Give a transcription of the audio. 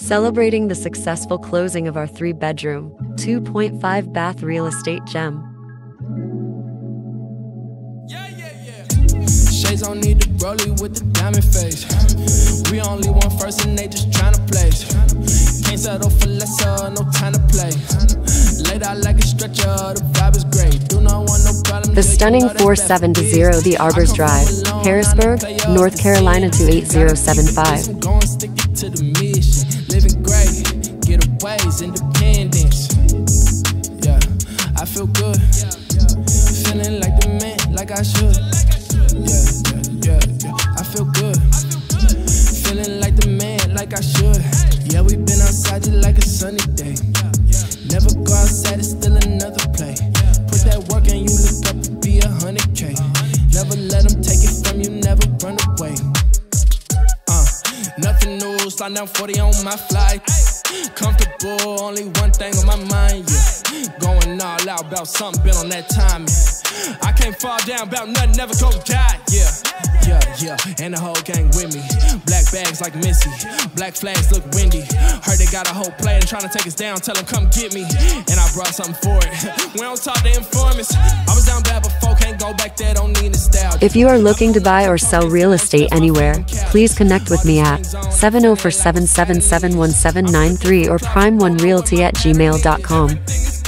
Celebrating the successful closing of our three bedroom, 2.5 bath real estate gem. Shades don't need the broly with the diamond face. We only want first and they just tryna place. Can't settle for lesser, no time to play. Laid out like a stretcher, the vibe is great. Do not want no. The stunning 4720 The Arbors Drive, Harrisburg, North Carolina 28075. Going stick it to the mission. Living great, getaways, independence. Yeah, I feel good. Feeling like the man, like I should. Yeah, yeah, yeah, yeah. I feel good. Feeling like the man, like I should. Yeah, we been outside just like a sunny day. Never nothing new, slide down 40 on my flight. Comfortable, only one thing on my mind, yeah. Going all out about something, been on that timing. I can't fall down about nothing, never go die, yeah. Yeah, yeah, and the whole gang with me. Black bags like Missy, black flags look windy. Heard they got a whole plan trying to take us down, tell them come get me. And I brought something for it. we don't talk to informants. I was down bad before, If you are looking to buy or sell real estate anywhere, please connect with me at 7047771793 or prime1realty at gmail.com.